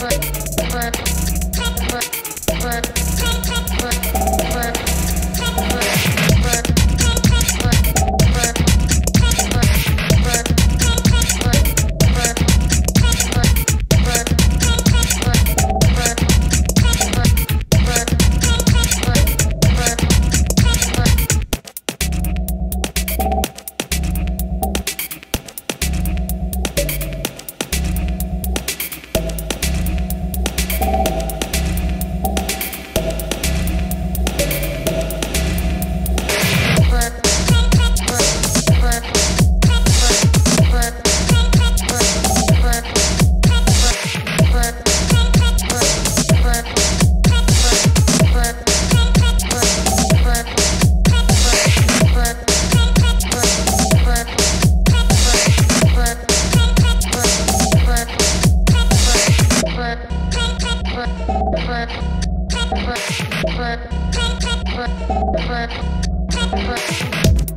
work. Thank you.